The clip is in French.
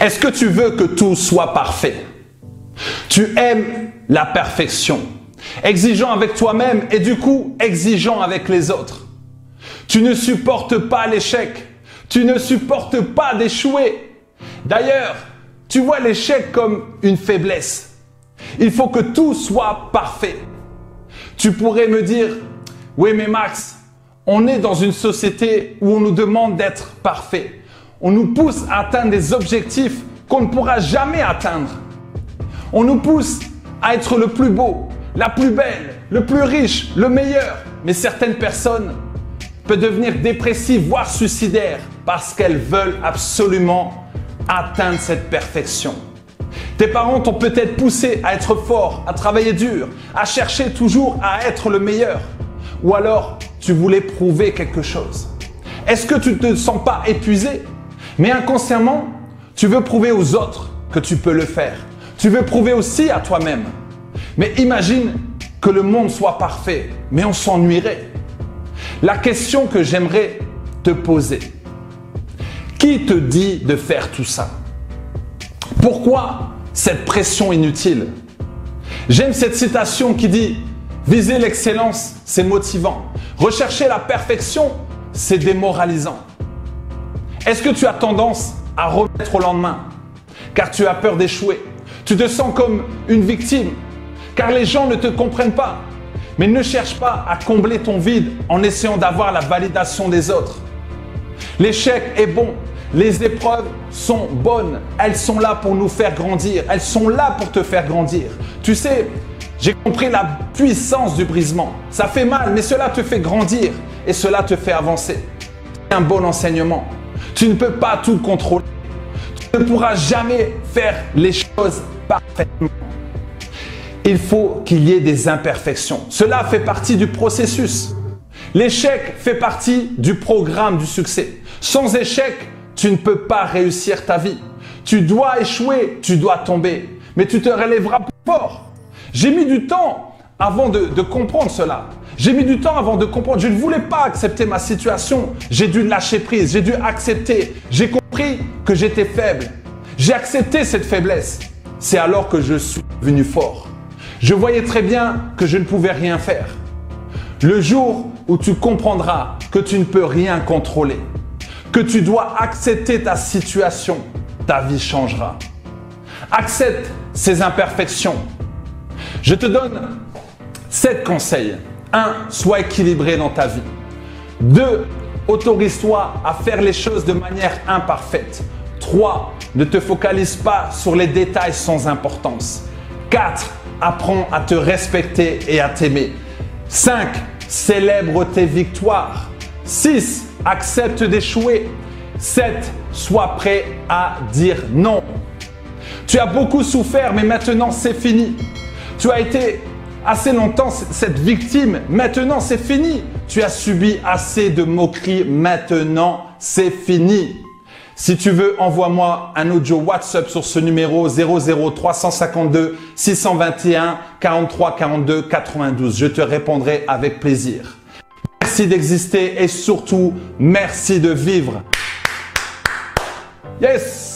Est-ce que tu veux que tout soit parfait? Tu aimes la perfection, exigeant avec toi-même et du coup exigeant avec les autres. Tu ne supportes pas l'échec, tu ne supportes pas d'échouer. D'ailleurs, tu vois l'échec comme une faiblesse. Il faut que tout soit parfait. Tu pourrais me dire, oui mais Max, on est dans une société où on nous demande d'être parfait. On nous pousse à atteindre des objectifs qu'on ne pourra jamais atteindre. On nous pousse à être le plus beau, la plus belle, le plus riche, le meilleur. Mais certaines personnes peuvent devenir dépressives, voire suicidaires, parce qu'elles veulent absolument atteindre cette perfection. Tes parents t'ont peut-être poussé à être fort, à travailler dur, à chercher toujours à être le meilleur. Ou alors, tu voulais prouver quelque chose. Est-ce que tu ne te sens pas épuisé? Mais inconsciemment, tu veux prouver aux autres que tu peux le faire. Tu veux prouver aussi à toi-même. Mais imagine que le monde soit parfait, mais on s'ennuierait. La question que j'aimerais te poser, qui te dit de faire tout ça? Pourquoi cette pression inutile? J'aime cette citation qui dit Viser l'excellence, c'est motivant. Rechercher la perfection, c'est démoralisant. Est-ce que tu as tendance à remettre au lendemain car tu as peur d'échouer? Tu te sens comme une victime car les gens ne te comprennent pas. Mais ne cherche pas à combler ton vide en essayant d'avoir la validation des autres. L'échec est bon. Les épreuves sont bonnes. Elles sont là pour nous faire grandir. Elles sont là pour te faire grandir. Tu sais, j'ai compris la puissance du brisement. Ça fait mal, mais cela te fait grandir et cela te fait avancer. C'est un bon enseignement. Tu ne peux pas tout contrôler. Tu ne pourras jamais faire les choses parfaitement. Il faut qu'il y ait des imperfections. Cela fait partie du processus. L'échec fait partie du programme du succès. Sans échec, tu ne peux pas réussir ta vie. Tu dois échouer, tu dois tomber, mais tu te relèveras plus fort. J'ai mis du temps avant de, comprendre cela. J'ai mis du temps avant de comprendre. Je ne voulais pas accepter ma situation. J'ai dû lâcher prise. J'ai dû accepter. J'ai compris que j'étais faible. J'ai accepté cette faiblesse. C'est alors que je suis devenu fort. Je voyais très bien que je ne pouvais rien faire. Le jour où tu comprendras que tu ne peux rien contrôler, que tu dois accepter ta situation, ta vie changera. Accepte ces imperfections. Je te donne sept conseils. 1. Sois équilibré dans ta vie. 2. Autorise-toi à faire les choses de manière imparfaite. 3. Ne te focalise pas sur les détails sans importance. 4. Apprends à te respecter et à t'aimer. 5. Célèbre tes victoires. 6. Accepte d'échouer. 7. Sois prêt à dire non. Tu as beaucoup souffert, mais maintenant c'est fini. Tu as été assez longtemps cette victime. Maintenant, c'est fini. Tu as subi assez de moqueries. Maintenant, c'est fini. Si tu veux, envoie-moi un audio WhatsApp sur ce numéro 00352 621 43 42 92. Je te répondrai avec plaisir. Merci d'exister et surtout, merci de vivre. Yes!